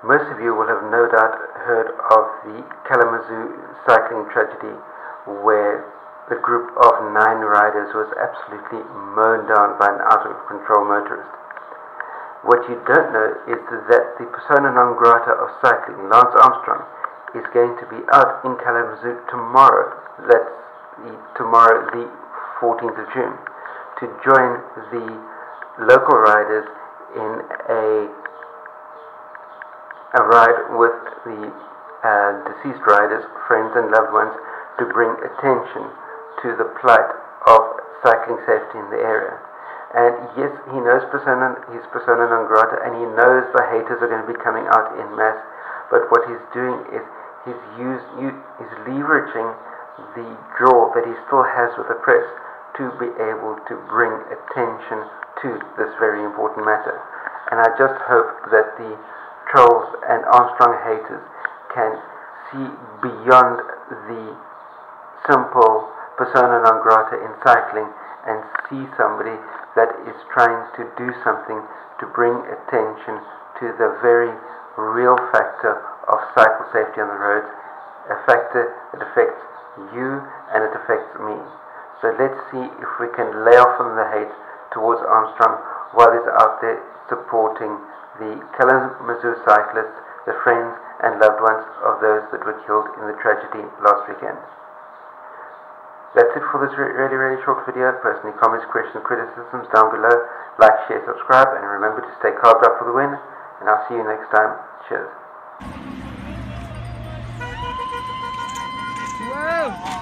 Most of you will have no doubt heard of the Kalamazoo cycling tragedy where the group of nine riders was absolutely mown down by an out of control motorist. What you don't know is that the persona non grata of cycling, Lance Armstrong, is going to be out in Kalamazoo tomorrow. That's the, tomorrow, the 14th of June, to join the local riders in a a ride with the uh, deceased riders, friends and loved ones to bring attention to the plight of cycling safety in the area. And yes, he knows persona, his persona non grata, and he knows the haters are going to be coming out in mass. But what he's doing is he's use, he's leveraging the draw that he still has with the press to be able to bring attention to this very important matter. And I just hope that the trolls and Armstrong haters can see beyond the simple persona non grata in cycling and see somebody that is trying to do something to bring attention to the very real factor of cycle safety on the roads, a factor that affects you and it affects me. So let's see if we can lay off on the hate towards Armstrong while he's out there supporting the Kalamazoo cyclists, the friends and loved ones of those that were killed in the tragedy last weekend. That's it for this really, really short video. Post any comments, questions, criticisms down below. Like, share, subscribe, and remember to stay carved up for the win. And I'll see you next time. Cheers. Whoa!